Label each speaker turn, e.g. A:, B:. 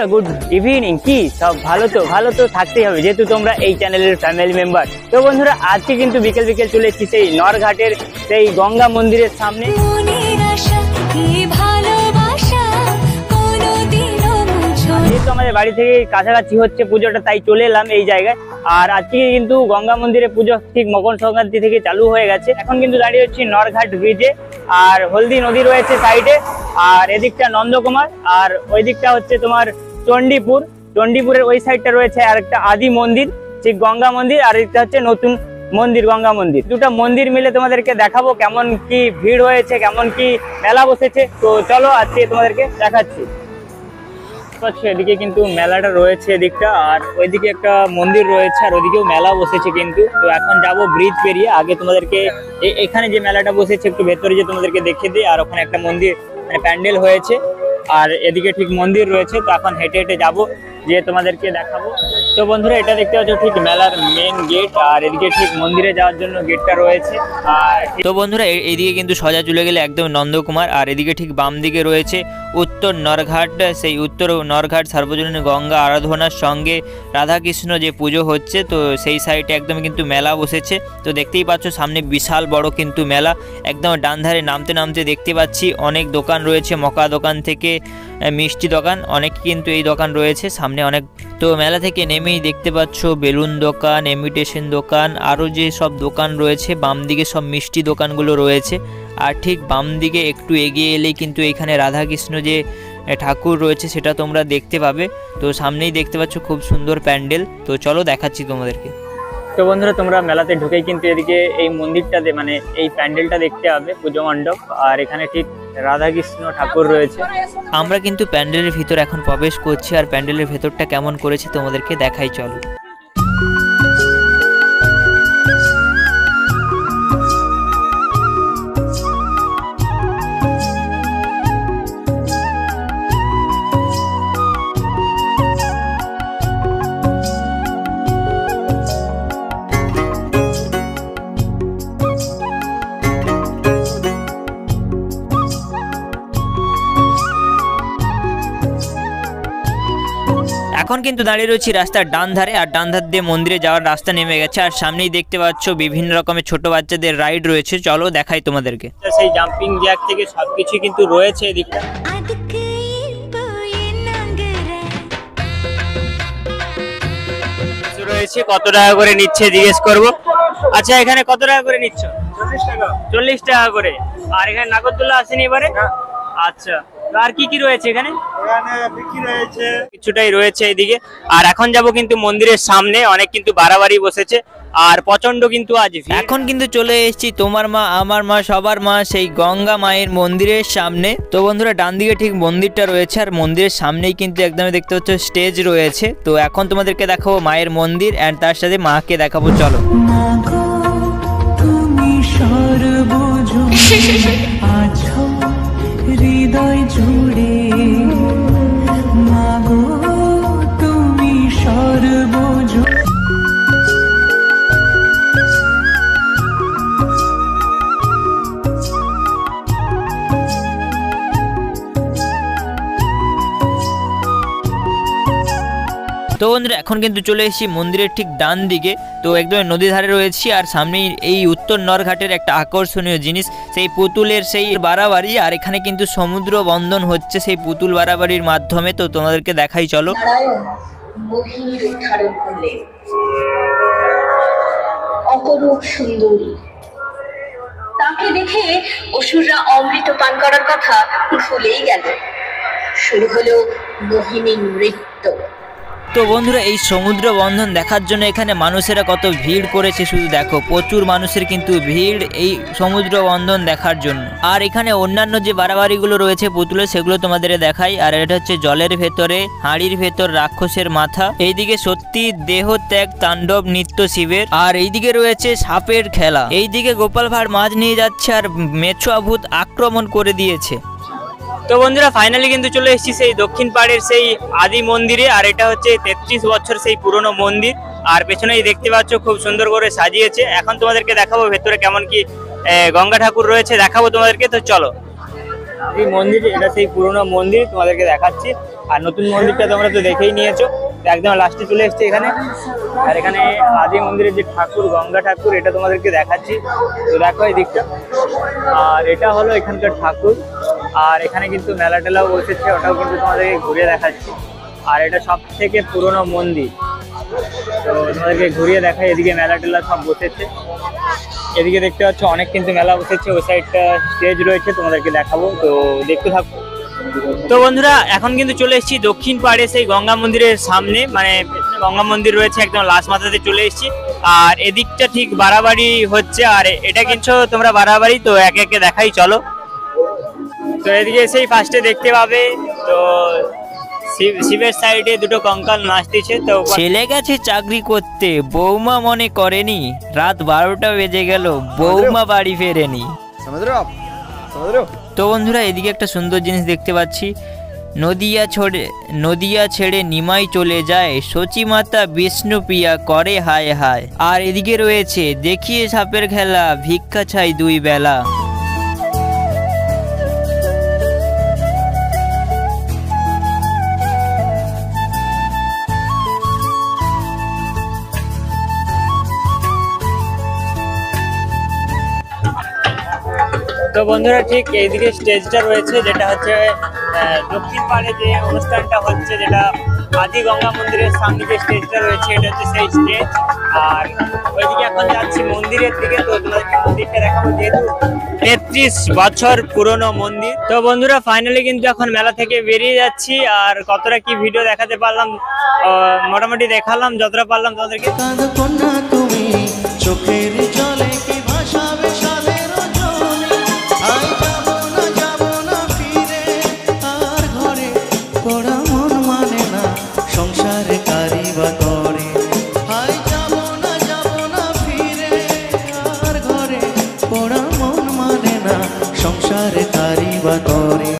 A: বন্ধুরা good evening কি? সব ভালো তো? ভালো তো থাকতেই হবে যেহেতু তোমরা এই চ্যানেলের ফ্যামিলি মেম্বার তো বন্ধুরা আজকে কিন্তু বিকেল বিকেল চলে এসেছি সেই নরঘাটের সেই গঙ্গা মন্দিরের সামনে। যেহেতু আমাদের বাড়ি থেকে কাছাকাছি হচ্ছে পুজোটা তাই চলে এলাম এই জায়গায়। আর আজকে কিন্তু গঙ্গা মন্দিরে পুজো ঠিক মকর সংক্রান্তি থেকে চালু হয়ে গেছে। এখন কিন্তু দাঁড়িয়ে হচ্ছে নরঘাট ব্রিজে আর হলদি নদী রয়েছে সাইডে আর এদিকটা নন্দকুমার আর ওই দিকটা হচ্ছে তোমার চণ্ডীপুর। চণ্ডীপুরের ওই সাইডটা রয়েছে আর একটা আদি মন্দির ঠিক গঙ্গা মন্দির, আর এটা হচ্ছে নতুন মন্দির, গঙ্গা মন্দির। দুটো মন্দির মিলে তোমাদেরকে দেখাবো কেমন কি ভিড় হয়েছে, কেমন কি মেলা বসেছে। তো চলো আজকে তোমাদেরকে দেখাচ্ছি। এদিকে কিন্তু মেলাটা রয়েছে এদিকটা, আর ওইদিকে একটা মন্দির রয়েছে, আর ওইদিকেও মেলা বসেছে কিন্তু। তো এখন যাব ব্রিজ পেরিয়ে, আগে তোমাদেরকে এখানে যে মেলাটা বসেছে, একটু ভেতরে যে তোমাদেরকে দেখে দিই, আর ওখানে একটা মন্দির মানে প্যান্ডেল হয়েছে। আর এদিকে ঠিক মন্দির রয়েছে তো এখন হেঁটে হেঁটে যাব। যে তোমাদেরকে দেখাবো। তো বন্ধুরা, এটা দেখতে পাচ্ছ ঠিক মেলার মেন গেট আর এদিকে ঠিক মন্দিরে যাওয়ার জন্য গেটটা রয়েছে। আর
B: তো বন্ধুরা এদিকে কিন্তু সোজা চলে গেলে একদম নন্দকুমার, আর এদিকে ঠিক বাম দিকে রয়েছে উত্তর নরঘাট, সেই উত্তর নরঘাট সার্বজনীন গঙ্গা আরাধনার সঙ্গে রাধাকৃষ্ণ যে পুজো হচ্ছে, তো সেই সাইডে একদম কিন্তু মেলা বসেছে। তো দেখতেই পাচ্ছ সামনে বিশাল বড় কিন্তু মেলা। একদম ডান ধারে নামতে নামতে দেখতে পাচ্ছি অনেক দোকান রয়েছে, মকা দোকান থেকে মিষ্টি দোকান। অনেক কিন্তু এই দোকান রয়েছে। সামনে অনেক তো মেলা থেকে নেমেই দেখতে পাচ্ছ বেলুন দোকান ইমিটেশন দোকান, আরও যে সব দোকান রয়েছে, বাম দিকে সব মিষ্টি দোকানগুলো রয়েছে। আর ঠিক বাম দিকে একটু এগিয়ে এলেই কিন্তু এখানে রাধাকৃষ্ণ যে ঠাকুর রয়েছে সেটা তোমরা দেখতে পাবে। তো সামনেই দেখতে পাচ্ছ খুব সুন্দর প্যান্ডেল। তো চলো দেখাচ্ছি তোমাদেরকে।
A: তো বন্ধুরা, তোমরা মেলাতে ঢুকেই কিন্তু এদিকে এই মন্দিরটাতে মানে এই প্যান্ডেলটা দেখতে হবে পুজো মণ্ডপ। আর এখানে ঠিক রাধাকৃষ্ণ ঠাকুর রয়েছে।
B: আমরা কিন্তু প্যান্ডেলের ভিতর এখন প্রবেশ করছি, আর প্যান্ডেলের ভেতরটা কেমন করেছি তোমাদেরকে দেখাই, চলো। এখন কিন্তু দাঁড়িয়ে রয়েছি রাস্তার ডান ধারে আর ডান ধার দিয়ে মন্দিরে যাওয়ার রাস্তা নেমে গেছে। আর সামনেই দেখতে পাচ্ছ বিভিন্ন রকমের ছোট বাচ্চাদের রাইড রয়েছে। চলো দেখাই তোমাদেরকে।
A: সেই জাম্পিং জ্যাক থেকে সবকিছু কিন্তু রয়েছে এদিকটা রয়েছে কত টাকা করে নিচ্ছে জিজ্ঞেস করব। আচ্ছা এখানে কত টাকা করে নিচ্ছ? চল্লিশ টাকা। চল্লিশ টাকা করে। আর এখানে নাগরদোল্লা আসেনি এবারে? আচ্ছা। আর কি কি রয়েছে এখানে? কিছুটাই রয়েছে এইদিকে আর এখন যাব কিন্তু মন্দিরের সামনে অনেক কিন্তু বাড়াবাড়ি বসেছে। আর প্রচণ্ড কিন্তু আজ
B: এখন কিন্তু চলে এসেছি তোমার মা আমার মা সবার মা সেই গঙ্গা মায়ের মন্দিরের সামনে। তো বন্ধুরা ডান দিকে ঠিক মন্দিরটা রয়েছে আর মন্দিরের সামনেই কিন্তু একদম দেখতে পাচ্ছ স্টেজ রয়েছে। তো এখন তোমাদেরকে দেখাবো মায়ের মন্দির অ্যান্ড তার সাথে মাকে দেখাবো চলো।
C: আছো হৃদয় জুড়ে মাগো
B: তো বন্ধুরা, এখন কিন্তু চলে এসেছি মন্দিরের ঠিক ডান দিকে। তো একদম নদীর ধারে রয়েছি আর সামনেই এই উত্তর নরঘাটের একটা আকর্ষণীয় জিনিস, সেই পুতুলের সেই বাড়াবাড়ি। আর এখানে কিন্তু সমুদ্র বন্ধন হচ্ছে সেই পুতুল বাড়াবাড়ির মাধ্যমে। তো তোমাদেরকে দেখাই, চলো।
D: তাকে দেখে অসুররা অমৃত পান করার কথা ভুলেই গেল। শুরু হলো মোহিনীর নৃত্য।
B: তো বন্ধুরা, এই সমুদ্র বন্ধন দেখার জন্য এখানে মানুষেরা কত ভিড় করেছে শুধু দেখো, প্রচুর মানুষের কিন্তু ভিড় এই সমুদ্র বন্ধন দেখার জন্য। আর এখানে অন্যান্য যে বাড়াবাড়িগুলো রয়েছে পুতুলের সেগুলো তোমাদের দেখাই। আর এটা হচ্ছে জলের ভেতরে, হাঁড়ির ভেতর রাক্ষসের মাথা। এইদিকে সত্যি দেহ ত্যাগ, তাণ্ডব, নৃত্য শিবের। আর এইদিকে রয়েছে সাপের খেলা। এইদিকে গোপাল ভাঁড় মাছ নিয়ে যাচ্ছে আর মেছুয়া ভূত আক্রমণ করে দিয়েছে।
A: তো বন্ধুরা ফাইনালি কিন্তু চলে এসেছি সেই দক্ষিণ পাড়ের সেই আদি মন্দিরে, আর এটা হচ্ছে তেত্রিশ বছর সেই পুরনো মন্দির। আর পেছনেই দেখতে পাচ্ছ খুব সুন্দর করে সাজিয়েছে। এখন তোমাদেরকে দেখাবো ভেতরে কেমন কি গঙ্গা ঠাকুর রয়েছে, দেখাবো তোমাদেরকে, তো চলো। এই মন্দির এটা সেই পুরনো মন্দির, তোমাদেরকে দেখাচ্ছি। আর নতুন মন্দিরটা তোমরা তো দেখেই নিয়েছো। একদম লাস্টে চলে এসছে এখানে। আর এখানে আদি মন্দিরের যে ঠাকুর, গঙ্গা ঠাকুর, এটা তোমাদেরকে দেখাচ্ছি। তো দেখো এই দিকটা। আর এটা হলো এখানকার ঠাকুর। আর এখানে কিন্তু মেলা টেলাও বসেছে, ওটাও কিন্তু তোমাদেরকে ঘুরে দেখাচ্ছি। আর এটা সব থেকে পুরনো মন্দির। তো তোমাদেরকে ঘুরিয়ে দেখাই, এদিকে মেলা টেলা সব বসেছে। এদিকে দেখতে পাচ্ছ, অনেক কিন্তু মেলা বসেছে, ওই সাইডটা স্টেজ রয়েছে, তোমাদেরকে দেখাবো। তো দেখতে থাকব তো বন্ধুরা, এখন কিন্তু চলে এসেছি দক্ষিণ পাড়ে সেই গঙ্গা মন্দিরের সামনে। মানে গঙ্গা মন্দির রয়েছে, একদম লাস্ট মাথাতে চলে এসেছি। আর এদিকটা ঠিক বাড়াবাড়ি হচ্ছে, আর এটা কিনছো তোমরা বাড়াবাড়ি তো একে একে দেখাই, চলো। তো এদিকে সেই ফার্স্টে দেখতে পাবে। তো শিবের সাইডে দুটো কঙ্কাল নাচতেছে তো
B: ছেলে গেছে চাকরি করতে বৌমা মনে করেনি। রাত বারোটা বেজে গেল বৌমা বাড়ি ফেরেনি। তো বন্ধুরা এদিকে একটা সুন্দর জিনিস দেখতে পাচ্ছি। নদিয়া ছড়ে নদিয়া ছেড়ে নিমাই চলে যায়। সচিমাতা বিষ্ণুপ্রিয়া করে হায় হায়। আর এদিকে রয়েছে দেখিয়ে সাপের খেলা ভিক্ষা ছাই দুই বেলা।
A: তো বন্ধুরা ঠিক এইদিকে স্টেজটা রয়েছে, যেটা হচ্ছে দক্ষিণ পাড়ে যে অনুষ্ঠানটা হচ্ছে, যেটা আদি গঙ্গা মন্দিরের সামনে যে স্টেজটা রয়েছে, এটা হচ্ছে সেই স্টেজ আর ওইদিকে এখন যাচ্ছি মন্দিরের দিকে, তো মন্দিরটা দেখাবো যেহেতু তেত্রিশ বছর পুরনো মন্দির। তো বন্ধুরা ফাইনালি কিন্তু এখন মেলা থেকে বেরিয়ে যাচ্ছি, আর কতটা কি ভিডিও দেখাতে পারলাম মোটামুটি দেখালাম, যতটা পারলাম
E: তুমি, চোখের জলে